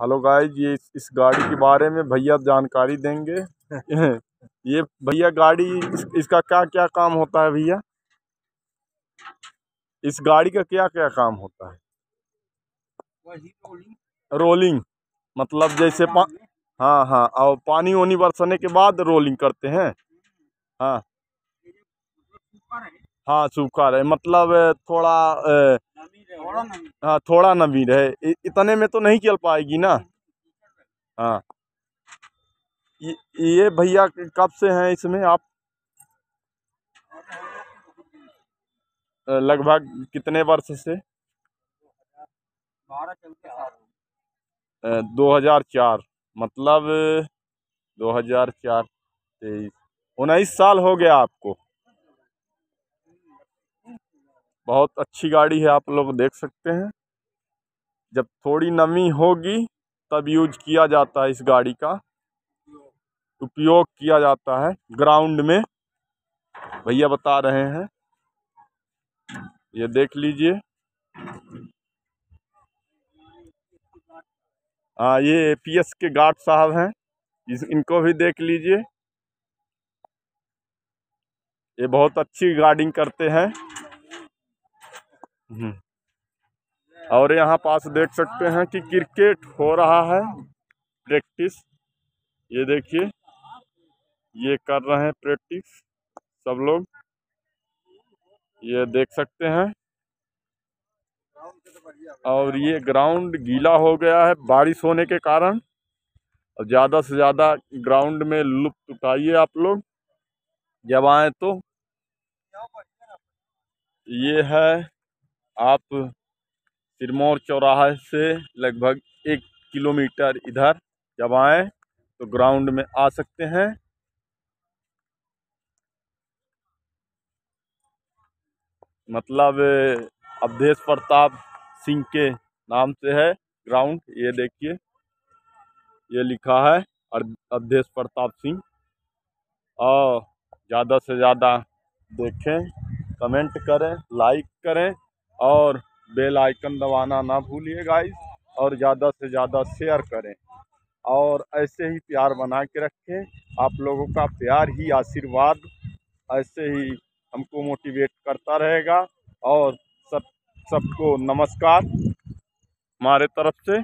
Hello guys ये इस, गाड़ी के बारे में भैया जानकारी देंगे। ये भैया गाड़ी इस, इसका क्या क्या काम होता है भैया? इस गाड़ी का क्या क्या काम होता है? रोलिंग मतलब जैसे पा हाँ हाँ और पानी वानी बरसने के बाद रोलिंग करते हैं। हाँ। हाँ सूखा रहे मतलब थोड़ा हाँ थोड़ा नमी रहे इतने में तो नहीं चल पाएगी ना? हाँ। ये भैया कब से हैं इसमें आप? लगभग कितने वर्ष से? दो हज़ार चार मतलब दो हज़ार चार तेईस उन्नीस साल हो गया आपको। बहुत अच्छी गाड़ी है, आप लोग देख सकते हैं। जब थोड़ी नमी होगी, तब यूज़ किया जाता है इस गाड़ी का। उपयोग किया जाता है ग्राउंड में। भैया बता रहे हैं। ये देख लीजिए। हाँ ये पीएस के गार्ड साहब हैं। इस, इनको भी देख लीजिए। ये बहुत अच्छी गार्डिंग करते हैं। और यहाँ पास देख सकते हैं कि क्रिकेट हो रहा है। प्रैक्टिस। ये देखिए। ये कर रहे हैं प्रैक्टिस। सब लोग। ये देख सकते हैं। और ये ग्राउंड गीला हो गया है बारिश होने के कारण। और ज़्यादा से ज़्यादा ग्राउंड में लुप्त उठाइए आप लोग। जब आए तो। ये है आप सिरमौर चौराहे से लगभग एक किलोमीटर इधर जब आएँ तो ग्राउंड में आ सकते हैं। मतलब अवधेश प्रताप सिंह के नाम से है ग्राउंड, ये देखिए। ये लिखा है अवधेश प्रताप सिंह। और ज़्यादा से ज़्यादा देखें, कमेंट करें, लाइक करें और बेल आइकन दबाना ना भूलिए गाइस और ज़्यादा से ज़्यादा शेयर करें। और ऐसे ही प्यार बना के रखें। आप लोगों का प्यार ही आशीर्वाद, ऐसे ही हमको मोटिवेट करता रहेगा। और सब, सबको नमस्कार। हमारे तरफ़ से